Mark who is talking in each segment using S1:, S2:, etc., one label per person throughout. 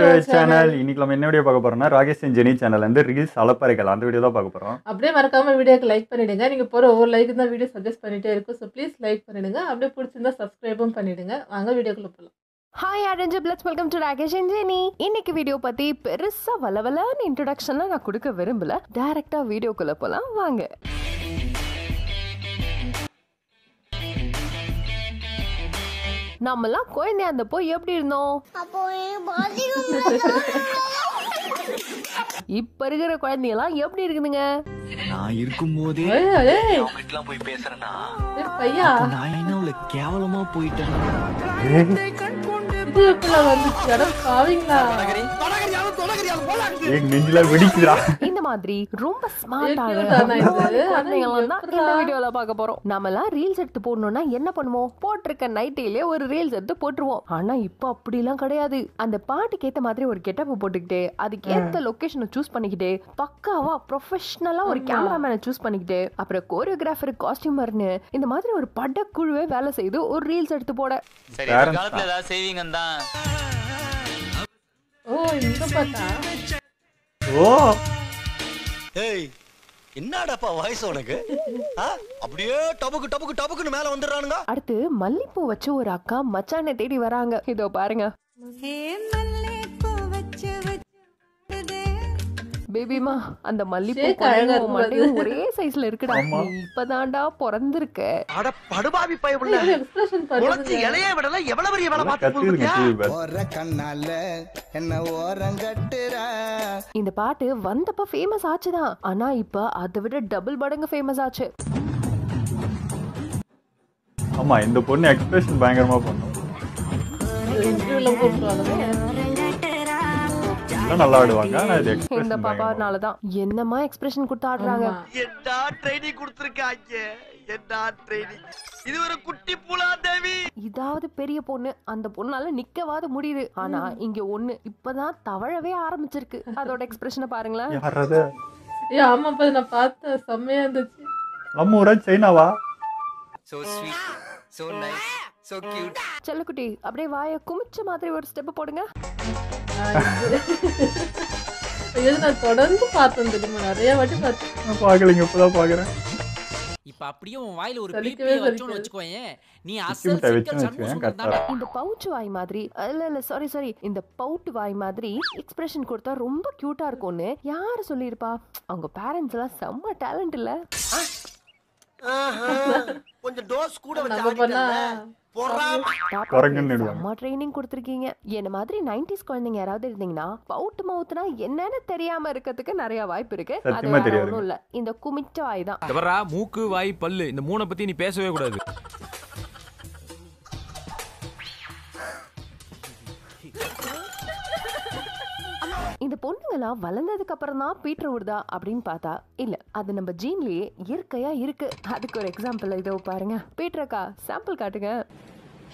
S1: To channel இன்னைக்கு நம்ம என்ன வீடியோ பார்க்க போறோம்னா ராகேஷ் ஜெனி சேனல் வந்து ரீல்ஸ் அலப்பறைகள் அந்த வீடியோ தான் பார்க்க போறோம்.
S2: அப்படியே மறக்காம வீடியோக்கு லைக் பண்ணிடுங்க. நீங்க போற ஒவ்வொரு லைக் தான் வீடியோ சஜஸ்ட் பண்ணிட்டே இருக்கும். ஸோ ப்ளீஸ் லைக் பண்ணிடுங்க. அப்படியே பிடிச்சிருந்தா சப்ஸ்கிரைபும் பண்ணிடுங்க. வாங்க வீடியோக்குள்ள போகலாம்
S3: hi arrange plus welcome to Rakesh and Jeni இன்னைக்கு வீடியோ பத்தி பெருசா வளவலன்னு இன்ட்ரடக்ஷன்லாம் நான் கொடுக்க விரும்பல. டைரக்டா வீடியோக்குள்ள போலாம். வாங்க. நம்மலாம் குழந்தையா இருந்தப்போ எப்படி இருந்தோம்? இப்ப இருக்கிற குழந்தைங்கலாம் எப்படி இருக்குதுங்க?
S4: நான் இருக்கும்போதே
S2: ஏய், ஏய்,
S4: அவங்ககிட்டலாம் போய் பேசுறேன்னா
S2: பையா.
S4: நான் என்ன அவளை கேவலமா போயிட்டேன்?
S2: இது
S3: இந்த மாதிரி ரொம்ப ஸ்மார்ட்டான குழந்தைங்களாம் தான்? இந்த வீடியோல பார்க்க போறோம். நாமெல்லாம் ரீல்ஸ் எடுத்து போடணும்னா என்ன பண்ணுவோம்? போட்டிருக்க நைட்டிலே ஒரு ரீல்ஸ் எடுத்து போட்டுருவோம். ஆனா இப்போ அப்படிலாம் கிடையாது. அந்த பாட்டுக்கு ஏத்த மாதிரி ஒரு கெட்டப் போட்டுக்கிட்டு அதுக்கு ஏத்த லொகேஷனை சூஸ் பண்ணிக்கிட்டு பக்காவா ப்ரொஃபஷனலா ஒரு கேமராமேனை சூஸ் பண்ணிக்கிட்டு அப்புறம் கோரியோகிராஃபர் காஸ்டியூமர்னு இந்த மாதிரி ஒரு படக்குழுவே வேலை செய்து ஒரு ரீல்ஸ் எடுத்து போட.
S5: சரி காலத்துல ஏதாவது செய்வீங்க தான்.
S2: ஓ இந்த பாட்டா
S1: ஓ
S6: ஏய் என்னடாப்பா வயசு உனக்கு? ஆ? அப்படியே டபுக்கு டபுக்கு டபுக்குன்னு மேல வந்துடுறானுங்க.
S3: அடுத்து மல்லிப்பூ வச்சு ஒரு அக்கா மச்சானை தேடி வராங்க. இதோ பாருங்க. பேபிமா அந்த
S2: இருக்கும்
S3: மண்டையும் ஒரே சைஸ்ல இருக்குடா. நீ இப்பதான்டா பிறந்திருக்க.
S6: அட படுபாவி உழைச்சு
S2: பண்ணுங்க
S6: இலைய விடல எவ்வளவு பெரிய வேலை பார்த்து
S7: கண்ணால என்ன ஓரங்கட்டுறா
S3: இந்த பாட்டு வந்தப்ப ஃபேமஸ் ஆச்சுதான். ஆனா இப்ப அதை விட டபுள் மடங்கு ஃபேமஸ் ஆச்சு.
S1: ஆமா இந்த பொண்ணு எக்ஸ்பிரஷன் பயங்கரமா பண்ணும்.
S2: இன்டர்வியூல போட்டுருவாங்க
S1: எல்லாம் நல்லா ஆடுவாங்க. ஆனா இது
S3: இந்த பாப்பானாலதான். என்னமா எக்ஸ்பிரஷன் கொடுத்து ஆடுறாங்க
S2: ஆமா.
S6: என்ன ட்ரைனிங் கொடுத்துருக்காங்க. என்ன ட்ரைனிங் இது ஒரு குட்டி புலா தேவி.
S3: இதாவது பெரிய பொண்ணு அந்த பொண்ணால நிக்கவாது முடியுது. ஆனா இங்க ஒண்ணு இப்பதான் தவழவே ஆரம்பிச்சிருக்கு. அதோட எக்ஸ்பிரஷனை பாருங்களேன்.
S1: யார் அது
S2: ஏய் ஆமாப்பா இதை நான் பார்த்தேன். செம்மையா இருந்துச்சு.
S1: நம்ம ஊரா சைனாவா
S5: so sweet so nice so cute
S3: செல்லக்குட்டி அப்படியே வாய குமிச்ச மாதிரி ஒரு ஸ்டெப் போடுங்க.
S2: நான் தொடர்ந்து பார்த்தேன் தெரியுமா? நிறைய வாட்டி பார்த்தேன்.
S1: நான் பாக்கலைங்க இப்பதான் பாக்குறேன்
S8: இப்ப அப்படியே உன் வாயில ஒரு வச்சோன்னு நீ அசல் சிக்கல் சண்முகம்.
S3: இந்த பவுச் வாய் மாதிரி இல்ல இல்ல சாரி சாரி இந்த பவுட் வாய் மாதிரி எக்ஸ்பிரஷன் கொடுத்தா ரொம்ப கியூட்டா இருக்கும்னு யாரு சொல்லியிருப்பா? அவங்க பேரண்ட்ஸ் எல்லாம் செம்ம டேலண்ட் இல்ல
S6: கொஞ்சம் டோஸ் கூட
S3: ட்ரைனிங் கொடுத்துருக்கீங்க. என்ன மாதிரி நைன்டிஸ் குழந்தைங்க யாராவது இருந்தீங்கன்னா பவுட் மவுத்னா என்னன்னு தெரியாம இருக்கிறதுக்கு நிறைய வாய்ப்பு இருக்கு. அது. ஒண்ணும் இல்ல. இந்த குமிச்ச வாய் தான்.
S9: மூக்கு வாய் பல்லு இந்த மூணை பத்தி நீ பேசவே கூடாது.
S3: இந்த பொண்ணுங்கெல்லாம் வளர்ந்ததுக்கு அப்புறம் தான் பீட்டர் விடுதா அப்படின்னு பார்த்தா இல்ல அது நம்ம ஜீன்லயே இயற்கையா இருக்கு. அதுக்கு ஒரு எக்ஸாம்பிள் இதோ பாருங்க. பீட்டரக்கா சாம்பிள் காட்டுங்க.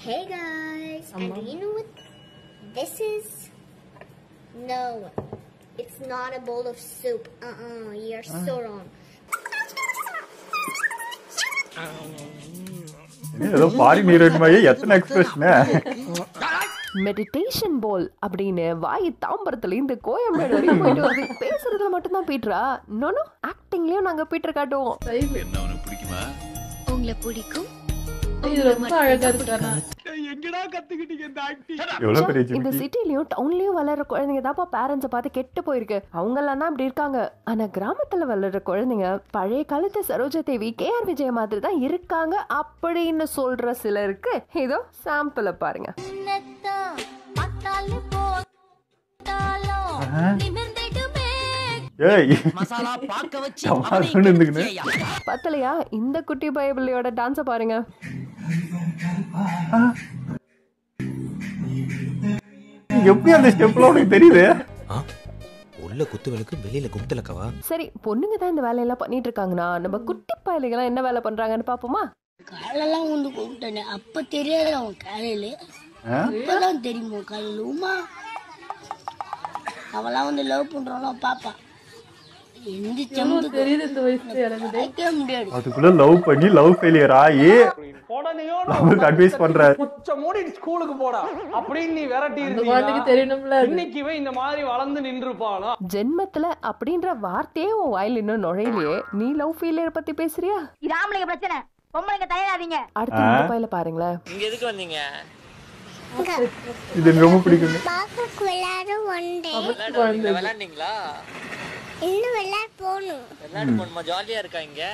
S10: Hey guys, and do you know what this is? No, it's not a bowl of soup. Uh-uh, you're so wrong.
S1: இது ஏதோ பாரி நீரோட் மாதிரி எத்தனை எக்ஸ்பிரஷனு
S3: மெடிடேஷன் போல் அப்படின்னு வாய் தாம்பரத்துல இந்த கோயம்பேடு வரைக்கும் போயிட்டு வருது. பேசுறதுல மட்டும்தான் பீட்டரா நோனோ ஆக்டிங்லயும் நாங்க பீட்டர் காட்டுவோம்.
S10: உங்களை பிடிக்கும்.
S3: இந்த சிட்டிலயும் டவுன்லயும் வளர்ற குழந்தைங்க தான்ப்பா பேரண்ட்ஸை பார்த்து கெட்டு போயிருக்கு. அவங்க எல்லாம் தான் இப்படி இருக்காங்க. ஆனா கிராமத்துல வளர்ற குழந்தைங்க பழைய காலத்து சரோஜா தேவி கே ஆர் விஜய மாதிரி தான் இருக்காங்க அப்படின்னு சொல்ற சிலருக்கு இதோ சாம்பிள பாருங்க. பத்தலையா? இந்த குட்டி பைபிளியோட டான்ஸ பாருங்க.
S1: எப்படி அந்த ஸ்டெப்லாம் உனக்கு தெரியுது?
S4: உள்ள குத்துவிளக்கு வெளியில குத்துலக்கவா?
S3: சரி பொண்ணுங்க தான் இந்த வேலையெல்லாம் பண்ணிட்டு இருக்காங்கன்னா நம்ம குட்டி பயலுகெல்லாம் என்ன வேலை பண்றாங்கன்னு பாப்போமா?
S10: காலெல்லாம் வந்து கூப்பிட்டேனே அப்ப தெரியாது அவன் காலையில? இப்பதான் தெரியுமா காலையில? உமா. அவெல்லாம் வந்து லவ் பண்றாளோ பாப்பா.
S1: அதுக்குள்ள லவ் பண்ணி லவ் ஃபெயிலியர் ஆகி அட்வைஸ் பண்றாரு.
S11: மூடி ஸ்கூலுக்கு போடா. அப்படின்னு நீ விரட்டி
S2: அந்த குழந்தைக்கு தெரியணும்ல அது.
S11: இன்னைக்கு இவன் இந்த மாதிரி வளர்ந்து நின்றுப்பானா
S3: ஜென்மத்துல அப்படின்ற வார்த்தையே உன் வாயில இன்னும் நுழையிலையே. நீ லவ் ஃபெயிலியர் பத்தி பேசுறியா?
S10: இது ஆம்பளைங்க பிரச்சனை. பொம்பளைங்க தயாராதீங்க
S3: அடுத்த பாருங்களேன்.
S8: இங்க எதுக்கு வந்தீங்க?
S1: இது ரொம்ப பிடிக்குங்க.
S10: பாப்பாக்கு விளையாட ஒன்றே.
S8: விளையாண்டீங்களா
S10: இன்னும் விளையாட போகணும்.
S8: விளையாட போகணுமா? ஜாலியா இருக்கா இங்க?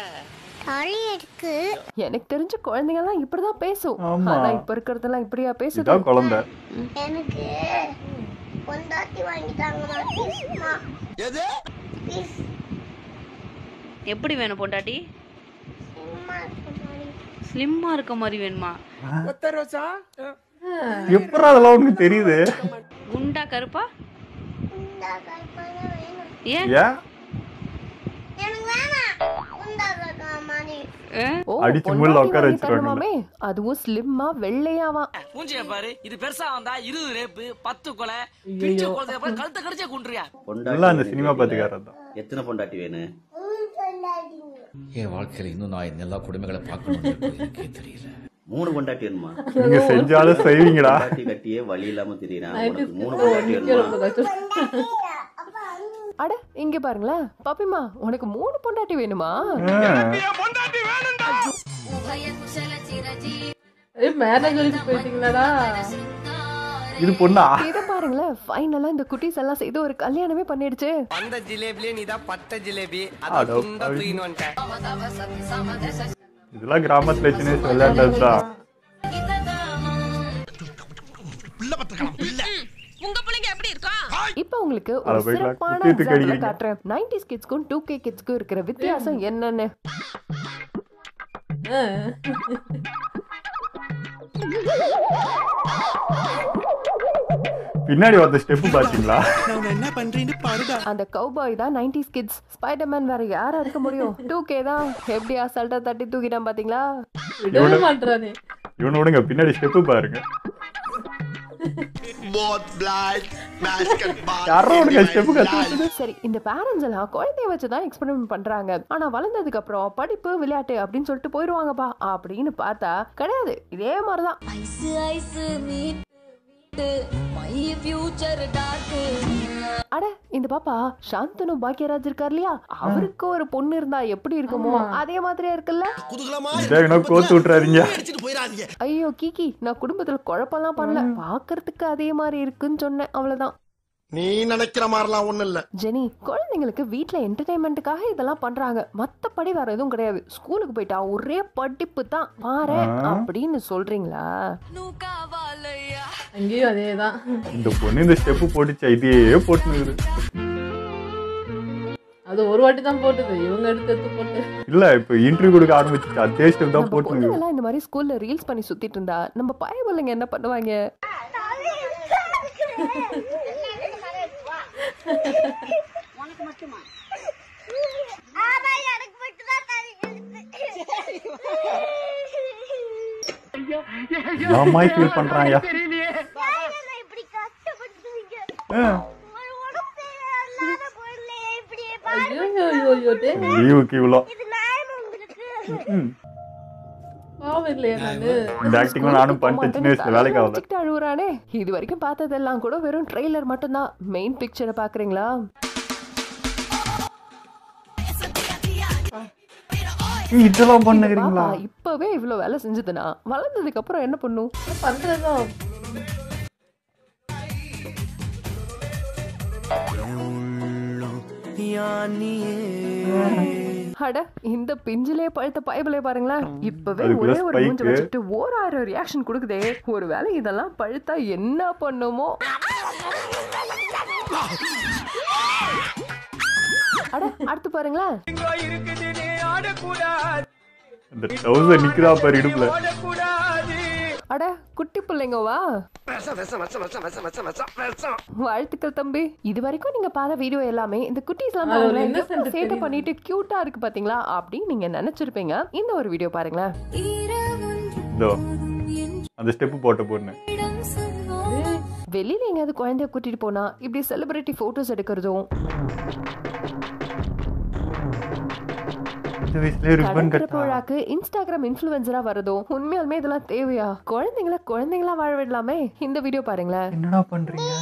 S3: எனக்கு தெரிஞ்ச குழந்தைங்க எல்லாம் இப்படிதான் பேசும். ஆனா இப்ப இருக்கிறதெல்லாம் இப்படியா பேசுது.
S1: குழந்தை.
S10: எனக்கு பொண்டாட்டி வாங்கி தாங்கம்மா ப்ளீஸ்மா
S6: எது?
S10: ப்ளீஸ்
S12: எப்படி வேணும் பொண்டாட்டி? ஸ்லிம்மா இருக்க மாதிரி வேணுமா?
S1: எப்பறம் அதெல்லாம் உனக்கு தெரியுது?
S12: குண்டா கருப்பா? ஏன்?
S1: அடிச்சு
S3: பொண்டாட்டி
S1: முள்ள உட்கார
S3: அதுவும் ஸ்லிம்மா வெள்ளையாவா?
S8: மூஞ்சிய பாரு. இது பெருசா வந்தா இருபது ரேப்பு பத்து கொலை பிஞ்சு கழுத்த கடிச்சே குன்றியா
S1: எல்லாம் அந்த சினிமா
S13: எத்தனை பொண்டாட்டி வேணும்?
S14: என் வாழ்க்கையில இன்னும் நான் எல்லா கொடுமைகளை பார்க்கணும் எனக்கே தெரியல.
S13: மூணு பொண்டாட்டி வேணுமா?
S1: நீங்க செஞ்சாலும் செய்வீங்கடா.
S13: பொண்டாட்டி கட்டியே வழி இல்லாம தெரியறான். உனக்கு மூணு வேணுமா?
S3: அட இங்க பாருங்களேன் பாப்பிமா உனக்கு மூணு பொண்டாட்டி வேணுமா?
S1: இது பொண்ணா?
S3: இத பாருங்களேன் ஃபைனலா இந்த குட்டீஸ் எல்லாம் சேர்ந்து ஒரு கல்யாணமே பண்ணிடுச்சு.
S5: அந்த ஜிலேபிலே நீ தான் பட்ட ஜிலேபி. அதை
S1: இதெல்லாம் கிராமத்துல சின்ன வயசு விளையாண்டது தான்
S3: இப்போ உங்களுக்கு ஒரு சிறப்பான எக்ஸாம்பிள் காட்டுறேன். 90s கிட்ஸ்க்கும் 2K கிட்ஸ்க்கும் இருக்கிற வித்தியாசம் என்னன்னு.
S1: பின்னாடி வந்த ஸ்டெப் பாத்தீங்களா?
S6: என்ன பண்றேன்னு பாருடா.
S3: அந்த கவுபாய் தான் 90s கிட்ஸ் ஸ்பைடர்மேன் வேற யாரா இருக்க முடியும்? டூ கே தான். எப்படி அசால்ட்டா தட்டி தூக்கிட்டான் பாத்தீங்களா?
S2: விடவே மாட்டானே
S1: இவனை விடுங்க பின்னாடி ஸ்டெப் பாருங்க.
S3: சரி இந்த பேரண்ட்ஸ் எல்லாம் குழந்தைய வச்சு தான் எக்ஸ்பெரிமெண்ட் பண்றாங்க. ஆனா வளர்ந்ததுக்கு அப்புறம் படிப்பு விளையாட்டு அப்படின்னு சொல்லிட்டு போயிருவாங்கப்பா. அப்படின்னு பார்த்தா கிடையாது. இதே மாதிரிதான். அட இந்த பாப்பா சாந்தனு பாக்கியராஜ் இருக்கார் இல்லையா அவருக்கு ஒரு பொண்ணு இருந்தா எப்படி இருக்குமோ அதே மாதிரியா இருக்குல்ல?
S1: கோத்து விட்டுறாதீங்க.
S3: ஐயோ கீகி நான் குடும்பத்துல குழப்பம்லாம் பண்ணல. பாக்குறதுக்கு அதே மாதிரி இருக்குன்னு சொன்னேன். அவ்வளவுதான்.
S6: நீ நினைக்கிற மாதிரிலாம் ஒண்ணு இல்ல.
S3: ஜெனி குழந்தைங்களுக்கு வீட்ல என்டர்டைன்மெண்ட்டுக்காக இதெல்லாம் பண்றாங்க. மத்தபடி வேற எதுவும் கிடையாது. ஸ்கூலுக்கு போயிட்டா ஒரே படிப்பு தான். பாரு. அப்படின்னு சொல்றீங்களா?
S2: அங்கேயும் அதேதான்
S1: இந்த பொண்ணு இந்த ஸ்டெப் போட்டுச்சா? இதே போட்டுனுக்குது.
S2: அது ஒரு வாட்டி தான் போட்டது. இவங்க எடுத்து எடுத்து போட்டு.
S1: இல்ல இப்ப இன்டர்வியூ கொடுக்க ஆரம்பிச்சுச்சு அதே ஸ்டெப் தான்
S3: பொண்ணுங்கெல்லாம் இந்த மாதிரி ஸ்கூல்ல ரீல்ஸ் பண்ணி சுத்திட்டு இருந்தா நம்ம பய பிள்ளைங்க என்ன பண்ணுவாங்க?
S10: உனக்கு மட்டுமா?
S1: அம்மாய் ஃபீல்
S2: பண்றாயா
S1: லீவுக்கு இவ்வளோ
S3: அழுகுறானே இது வரைக்கும் பார்த்ததெல்லாம் கூட வெறும் ட்ரெய்லர் மட்டும்தான். மெயின் பிக்சரை பாக்குறீங்களா
S1: இதெல்லாம் பண்ணுகிறீங்களா?
S3: இப்பவே இவ்வளவு வேலை செஞ்சதுனா வளர்ந்ததுக்கு அப்புறம் என்ன பண்ணும்?
S2: பண்றதுதான். யானியே.
S3: அட இந்த பிஞ்சிலே பழுத்த பைபிளே பாருங்களேன் இப்பவே ஒரே ஒரு. மூஞ்ச வச்சுட்டு ஓராயிரம் ரியாக்ஷன் கொடுக்குதே. ஒருவேளை இதெல்லாம் பழுத்தா என்ன பண்ணுமோ. அட அடுத்து பாருங்களேன்
S1: இந்த டவுசர் நிக்குதா பாரு இடுப்புல.
S3: அட குட்டி பிள்ளைங்கவா? வாழ்த்துக்கள் தம்பி. இது வரைக்கும் நீங்க பார்த்த வீடியோ எல்லாமே இந்த குட்டிஸ் எல்லாம் சேட்டை பண்ணிட்டு கியூட்டா இருக்கு பாத்தீங்களா? அப்படின்னு நீங்க நினைச்சிருப்பீங்க. இந்த ஒரு வீடியோ பாருங்களேன்.
S1: அந்த ஸ்டெப் போட்ட பொண்ணு
S3: வெளியில எங்கேயாவது குழந்தைய கூட்டிட்டு போனா இப்படி செலிபிரிட்டி போட்டோஸ் எடுக்கிறதும்.
S1: இந்த வயசுலயே ரிப்பன்
S3: கடற்கரை
S1: கட்டா
S3: விழாக்கு இன்ஸ்டாகிராம் இன்ஃப்ளூயன்சரா வரதும் உண்மையாலுமே இதெல்லாம் தேவையா? குழந்தைங்கள குழந்தைங்களா வாழ விடலாமே? இந்த வீடியோ பாருங்களேன்.
S1: என்னடா பண்றீங்க?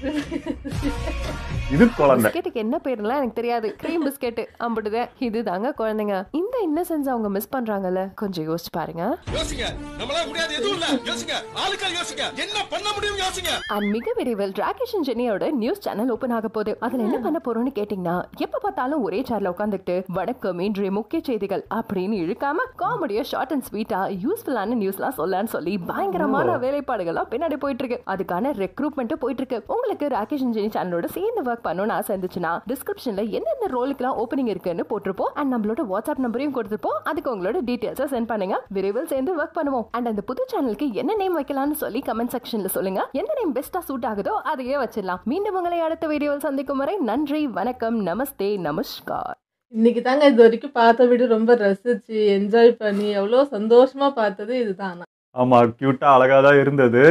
S1: இது குழந்தை.
S3: பிஸ்கெட்டுக்கு என்ன பேருலாம் எனக்கு தெரியாது. க்ரீம் பிஸ்கெட் அம்பிடுதேன் இது தாங்க குழந்தைங்க. இந்த இன்னசென்ஸ் அவங்க மிஸ் பண்றாங்கல்ல. கொஞ்சம் யோசிச்சு பாருங்க.
S6: யோசிங்க. நம்மளால முடியாது எதுவும் இல்ல. யோசிங்க. ஆளுக்கள் யோசிங்க. என்ன பண்ண முடியும் யோசிங்க.
S3: அண்ட் மிக விரைவில் ராகேஷ் அண்ட் ஜெனியோட நியூஸ் சேனல் ஓபன் ஆக போகுது. அதுல என்ன பண்ண போறோம்னு கேட்டீங்கன்னா எப்ப பார்த்தாலும் ஒரே சேர்ல உட்காந்துட்டு வணக்கம் இன்றைய முக்கிய செய்திகள் அப்படின்னு இழுக்காம காமெடியா ஷார்ட் அண்ட் ஸ்வீட்டா யூஸ்ஃபுல்லான நியூஸ்லாம் சொல்லலாம்னு சொல்லி பயங்கரமான வேலைப்பாடுகள்லாம் பின்னாடி போயிட்டு இருக்கு. அதுக்கான ரெக்ரூட்மெண்ட் போயிட்டு இருக்கு. உங்களுக்கு ராகேஷ் அண்ட் ஜெனி சேனலோட சேர்ந்து ஒர்க் பண்ணணும்னு ஆசை இருந்துச்சுன்னா டிஸ்கிரிப்ஷன்ல எந்தெந்த ரோலுக்குலாம் ஓப்பனிங் இருக்குன்னு போட்டிருப்போம். அண்ட் நம்மளோட வாட்ஸ்அப் நம்பரையும் கொடுத்துருப்போம். அதுக்கு உங்களோட டீடைல்ஸை சென்ட் பண்ணுங்க. விரைவில் சேர்ந்து ஒர்க் பண்ணுவோம். அண்ட் அந்த புது சேனலுக்கு என்ன நேம் வைக்கலாம்னு சொல்லி கமெண்ட் செக்ஷன்ல சொல்லுங்க. எந்த நேம் பெஸ்டா சூட் ஆகுதோ அதையே வச்சிடலாம். மீண்டும் உங்களை அடுத்த வீடியோவில் சந்திக்கும் வரை நன்றி வணக்கம் நமஸ்தே நமஸ்கார்.
S2: இன்னைக்கு தாங்க இது வரைக்கும் பார்த்த வீடியோ ரொம்ப ரசிச்சு என்ஜாய் பண்ணி எவ்வளோ சந்தோஷமா பார்த்தது இதுதான்.
S1: ஆமா கியூட்டா அழகா தான் இருந்தது.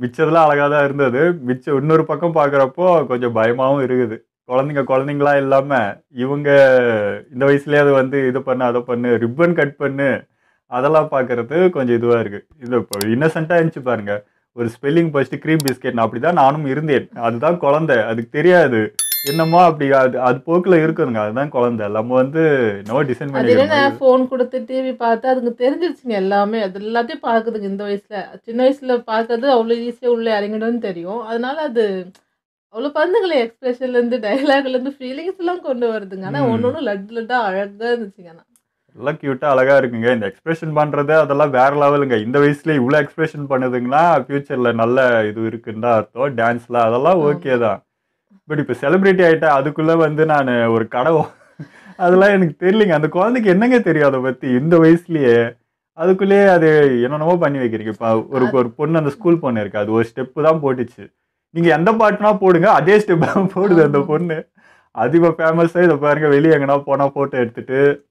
S1: மிச்சதெல்லாம் அழகாக தான் இருந்தது. மிச்சம் இன்னொரு பக்கம் பார்க்குறப்போ கொஞ்சம் பயமாகவும் இருக்குது. குழந்தைங்க குழந்தைங்களா இல்லாமல் இவங்க இந்த வயசுலேயே அது வந்து இது பண்ணு அதை பண்ணு ரிப்பன் கட் பண்ணு அதெல்லாம் பார்க்குறது கொஞ்சம் இதுவாக இருக்குது இது இப்போ இன்னசென்ட்டாக இருந்துச்சு பாருங்கள் ஒரு ஸ்பெல்லிங் ஃபஸ்ட்டு க்ரீம் பிஸ்கெட் அப்படி தான் நானும் இருந்தேன். அதுதான் குழந்தை. அதுக்கு தெரியாது. என்னமோ அப்படி அது அது போக்குல இருக்குதுங்க அதுதான் குழந்தை. நம்ம வந்து என்னவோ டிசைன் பண்ணி
S2: ஃபோன் கொடுத்து டிவி பார்த்து அதுங்க தெரிஞ்சிருச்சுங்க எல்லாமே. அது எல்லாத்தையும் பார்க்குதுங்க இந்த வயசுல. சின்ன வயசுல பார்க்கறது அவ்வளோ ஈஸியாக உள்ள இறங்கிடும்னு தெரியும். அதனால அது அவ்வளோ பந்துங்களே எக்ஸ்பிரஷன்லேருந்து டைலாக்லேருந்து ஃபீலிங்ஸ் எல்லாம் கொண்டு வருதுங்க. ஆனால். ஒன்று ஒன்று லட்டு லட்டா அழகாக இருந்துச்சுங்க ஆனால்
S1: எல்லாம் கியூட்டா அழகா இருக்குங்க. இந்த எக்ஸ்பிரஷன் பண்றது அதெல்லாம் வேற லெவலுங்க இந்த வயசுல இவ்வளோ எக்ஸ்பிரஷன் பண்ணுதுங்கன்னா ஃபியூச்சர்ல நல்ல இது இருக்குன்னு தான் அர்த்தம். டான்ஸ்ல அதெல்லாம் ஓகே தான். பட் இப்போ செலிபிரிட்டி ஆயிட்டா அதுக்குள்ள வந்து நான் ஒரு கடை வா- அதெல்லாம் எனக்கு தெரியலங்க. அந்த குழந்தைக்கு என்னங்க தெரியும் அதை பத்தி? இந்த வயசுலயே. அதுக்குள்ளேயே அது என்னென்னமோ பண்ணி வைக்கிறீங்க. இப்போ ஒரு ஒரு பொண்ணு அந்த ஸ்கூல் பொண்ணு இருக்கு அது ஒரு ஸ்டெப்பு தான் போட்டுச்சு. நீங்க எந்த பாட்டுனா போடுங்க. அதே ஸ்டெப் தான் போடுது அந்த பொண்ணு. அது இப்போ ஃபேமஸாக இதை பாருங்க. வெளியே எங்கன்னா போனா போட்டோ எடுத்துட்டு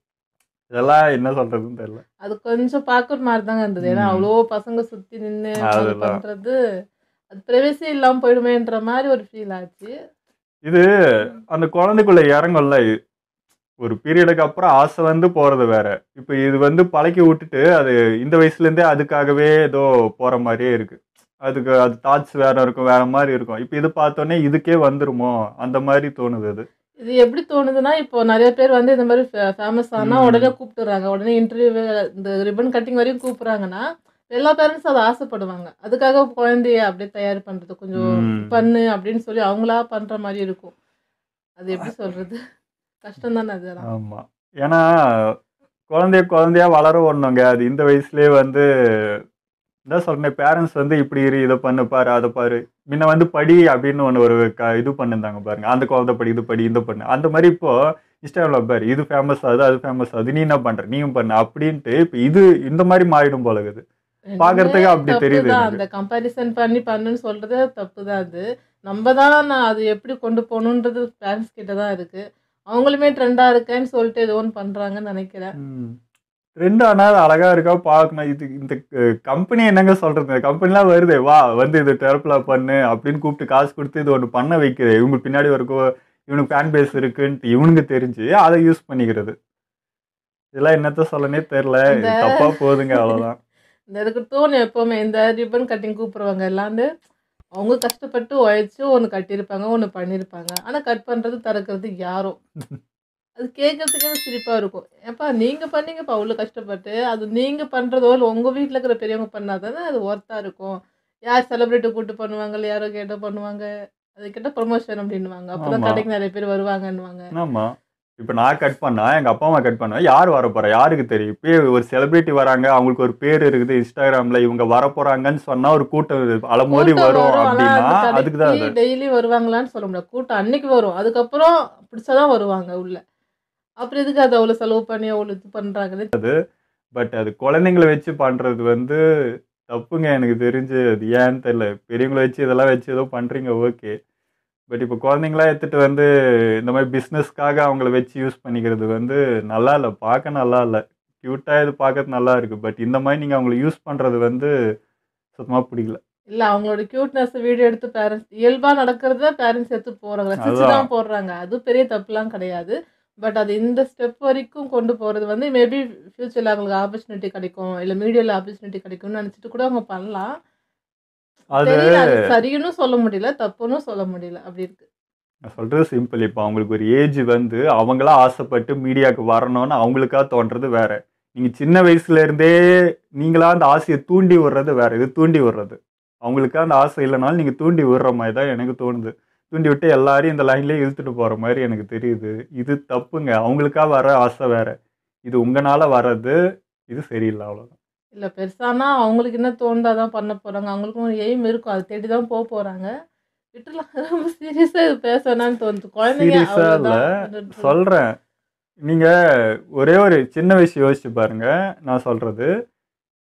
S1: இதெல்லாம் என்ன சொல்றதுன்னு தெரியல.
S2: அது கொஞ்சம் பார்க்குற மாதிரி தாங்க இருந்தது. ஏன்னா. அவ்வளோ பசங்க சுற்றி நின்று
S1: அதுதான்.
S2: ப்ரைவசி இல்லாமல் போயிடுமேன்ற மாதிரி ஒரு ஃபீல் ஆச்சு.
S1: இது அந்த குழந்தைக்குள்ள இறங்கும்ல ஒரு பீரியடுக்கு அப்புறம் ஆசை வந்து போறது வேற. இப்போ இது வந்து பழக்கி விட்டுட்டு அது இந்த வயசுல இருந்தே அதுக்காகவே ஏதோ போற மாதிரியே இருக்கு. அதுக்கு அது தாட்ஸ் வேற இருக்கும் வேற மாதிரி இருக்கும். இப்போ இது பார்த்தோன்னே இதுக்கே வந்துருமோ? அந்த மாதிரி தோணுது அது.
S2: இது எப்படி தோணுதுன்னா இப்போ நிறைய பேர் வந்து இந்த மாதிரி ஃபேமஸ் ஆனால். உடனே கூப்பிட்டுறாங்க. உடனே இன்டர்வியூ இந்த ரிப்பன் கட்டிங் வரையும் கூப்பிட்றாங்கன்னா எல்லா பேரண்ட்ஸும் அதை ஆசைப்படுவாங்க. அதுக்காக குழந்தைய அப்படியே தயார் பண்ணுறது கொஞ்சம். பண்ணு அப்படின்னு சொல்லி அவங்களா பண்ணுற மாதிரி இருக்கும். அது எப்படி சொல்கிறது கஷ்டம் தானே அது அதெல்லாம்.
S1: ஆமா. ஏன்னா குழந்தைய குழந்தையா வளர ஒண்ணுங்க அது இந்த வயசுலயே வந்து என்ன சொல்றேன் பேரண்ட்ஸ் வந்து இப்படி இரு இதை பண்ணு பாரு அதை பாரு. முன்ன வந்து படி அப்படின்னு ஒன்று ஒரு க இது பண்ணிருந்தாங்க பாருங்க. அந்த குழந்தை படி இது படி இந்த பண்ணு. அந்த மாதிரி இப்போ இன்ஸ்டாகிராமில் பாரு இது ஃபேமஸ் ஆகுது அது ஃபேமஸ் ஆகுது. நீ என்ன பண்ற? நீயும் பண்ணு. அப்படின்ட்டு இப்போ இது இந்த மாதிரி மாறிடும் போல இருக்குது பார்க்கறதுக்கு அப்படி தெரியுது.
S2: அந்த கம்பேரிசன் பண்ணி பண்ணுன்னு சொல்றது தப்பு தான் அது. நம்ம தான் நான் அது எப்படி கொண்டு போகணுன்றது பேரண்ட்ஸ் கிட்ட தான் இருக்கு. அவங்களுமே ட்ரெண்டா இருக்கேன்னு சொல்லிட்டு ஏதோ ஒன்று பண்றாங்கன்னு நினைக்கிறேன்.
S1: ரெண்டு ஆனால் அழகா இருக்கா பார்க்கணும். இது இந்த கம்பெனி என்னங்க சொல்றது? இந்த கம்பெனிலாம் வருதே வா வந்து இது டெரப்ல பண்ணு அப்படின்னு கூப்பிட்டு காசு கொடுத்து இது ஒன்று பண்ண வைக்குது. இவங்க பின்னாடி வரைக்கும் இவனுக்கு ஃபேன் பேஸ் இருக்குன்ட்டு இவனுக்கு தெரிஞ்சு அதை யூஸ் பண்ணிக்கிறது. இதெல்லாம் என்னத்த சொல்லனே தெரில தப்பா போகுதுங்க அவ்வளோதான்
S2: இந்த இதுக்கு தோணும் எப்போவுமே. இந்த ரிப்பன் கட்டிங் கூப்பிடுவாங்க எல்லாம் வந்து அவங்க கஷ்டப்பட்டு உழைச்சி ஒன்று கட்டியிருப்பாங்க ஒன்று பண்ணியிருப்பாங்க. ஆனால் கட் பண்ணுறது திறக்கிறது யாரோ. அது கேட்கறதுக்கே சிரிப்பாக இருக்கும். ஏப்பா நீங்கள் பண்ணீங்கப்பா அவ்வளோ கஷ்டப்பட்டு. அது நீங்கள் பண்ணுறதோ இல்லை உங்கள் வீட்டில் இருக்கிற பெரியவங்க பண்ணாதானே அது ஒர்த்தாக இருக்கும். யார் செலிப்ரிட்டி கூட்டு பண்ணுவாங்க இல்லை யாரோ கேட்ட பண்ணுவாங்க. அது கிட்ட ப்ரொமோஷன் அப்படின்னுவாங்க. அப்போ தான்
S1: ஆமா.
S2: கடைக்கு நிறைய பேர் வருவாங்கன்னுவாங்க.
S1: இப்போ நான் கட் பண்ணா எங்க அப்பா அம்மா கட் பண்ணுவேன் யார் வர யாருக்கு தெரியும் இப்போ ஒரு செலிபிரிட்டி வராங்க அவங்களுக்கு ஒரு பேர் இருக்குது இன்ஸ்டாகிராம்ல இவங்க வர போறாங்கன்னு சொன்னா ஒரு கூட்டம் அலமோதி வரும் அப்படின்னா அதுக்கு தான் அது.
S2: டெய்லி வருவாங்களான்னு சொல்ல முடியாது கூட்டம் அன்னைக்கு வரும். அதுக்கப்புறம் பிடிச்சாதான் வருவாங்க உள்ள. அப்புறம் எதுக்கு அதை அவ்வளோ செலவு பண்ணி அவ்வளோ இது பண்ணுறாங்கன்னு
S1: பட் அது குழந்தைங்களை வச்சு பண்றது வந்து தப்புங்க எனக்கு தெரிஞ்சு. அது ஏன்னு தெரியல. பெரியவங்களை வச்சு இதெல்லாம் வச்சு ஏதோ பண்றீங்க ஓகே பட் இப்போ குழந்தைங்களா எடுத்துட்டு வந்து இந்த மாதிரி பிஸ்னஸ்க்காக அவங்கள வச்சு யூஸ் பண்ணிக்கிறது வந்து நல்லா இல்லை பார்க்க நல்லா இல்லை. க்யூட்டாக இது பார்க்கறது நல்லா இருக்கு. பட் இந்த மாதிரி நீங்கள் அவங்கள யூஸ் பண்ணுறது வந்து சுத்தமா பிடிக்கல.
S2: இல்ல அவங்களோட கியூட்னஸ் வீடியோ எடுத்து பேரண்ட்ஸ் இயல்பா நடக்கிறத பேரண்ட்ஸ் எடுத்து போறாங்க. ரசிச்சு. தான் போடுறாங்க. அது பெரிய தப்புலாம் கிடையாது. பட் அது இந்த ஸ்டெப் வரைக்கும் கொண்டு போறது வந்து மேபி ஃபியூச்சர்ல அவங்களுக்கு ஆப்பர்ச்சுனிட்டி கிடைக்கும். இல்ல மீடியால ஆப்பர்ச்சுனிட்டி கிடைக்கும்னு நினைச்சிட்டு கூட அவங்க பண்ணலாம்.
S1: அது
S2: சரின்னு சொல்ல முடியல தப்புன்னு சொல்ல முடியல அப்படி இருக்கு.
S1: நான் சொல்றது சிம்பிள் இப்போ அவங்களுக்கு ஒரு ஏஜ் வந்து அவங்களா ஆசைப்பட்டு மீடியாவுக்கு வரணும்னு அவங்களுக்கா தோன்றது வேற. நீங்க சின்ன வயசுல இருந்தே நீங்களா அந்த ஆசையை தூண்டி விடுறது வேற இது தூண்டி விடுறது. அவங்களுக்கா அந்த ஆசை இல்லைனாலும் நீங்க தூண்டி விடுற மாதிரி தான் எனக்கு தோணுது. தூண்டி விட்டு எல்லாரையும் இந்த லைன்லயே இழுத்துட்டு போற மாதிரி எனக்கு தெரியுது. இது தப்புங்க அவங்களுக்கா வர ஆசை வேற. இது உங்களால வர்றது இது சரியில்லை அவ்வளவுதான்.
S2: இல்ல பெருசானா அவங்களுக்கு என்ன தோணுதாதான் பண்ண போறாங்க. அவங்களுக்கும் ஒரு எய்ம் இருக்கும். அதை தேடி தான் போக போறாங்க. விட்டுலாம் ரொம்ப சீரியஸா இது பேச வேணாம்னு தோணுது. குழந்தைங்க
S1: சீரியஸா இல்ல.
S2: அவ்வளவுதான்
S1: சொல்றேன். நீங்க ஒரே ஒரு சின்ன விஷயம் யோசிச்சு பாருங்க. நான் சொல்றது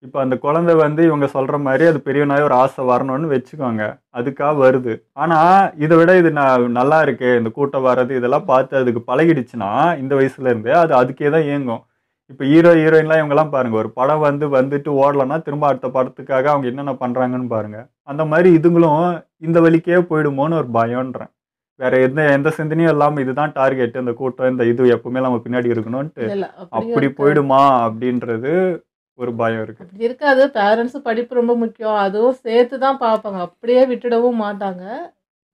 S1: இப்போ அந்த குழந்தை வந்து இவங்க சொல்ற மாதிரி அது பெரியவனாவே ஒரு ஆசை வரணும்னு வச்சுக்கோங்க. அதுக்காக வருது. ஆனா இதை விட இது நான் நல்லா இருக்கு. இந்த கூட்டம் வர்றது இதெல்லாம் பார்த்து அதுக்கு பழகிடுச்சுன்னா இந்த வயசுல இருந்தே அது அதுக்கே தான் இயங்கும். இப்போ ஹீரோ ஹீரோயின்லாம் இவங்கெல்லாம் பாருங்க. ஒரு படம் வந்து வந்துட்டு ஓடலன்னா திரும்ப அடுத்த படத்துக்காக அவங்க என்னென்ன பண்றாங்கன்னு பாருங்க. அந்த மாதிரி இதுங்களும் இந்த வழிக்கே போயிடுமோன்னு ஒரு பயம்ன்றேன். வேற எந்த எந்த சிந்தனையும் இல்லாம இதுதான் டார்கெட் இந்த கூட்டம் இந்த இது எப்பவுமே நம்ம பின்னாடி
S2: அப்படியும்
S1: அப்படி. போயிடுமா அப்படின்றது ஒரு பயம் இருக்கு.
S2: அப்படி இருக்காது. பேரண்ட்ஸும் படிப்பு ரொம்ப முக்கியம். அதுவும் சேர்த்து தான் பார்ப்பாங்க. அப்படியே விட்டுடவும் மாட்டாங்க.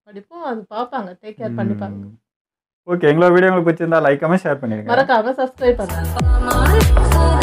S2: படிப்பும் அது பார்ப்பாங்க. டேக் கேர் பண்ணிப்பாங்க.
S1: ஓகே எங்களோட வீடியோ உங்களுக்கு பிடிச்சிருந்தா லைக் ஷேர் பண்ணிடுங்க.
S2: மறக்காம சப்ஸ்கிரைப் பண்ணுங்க. I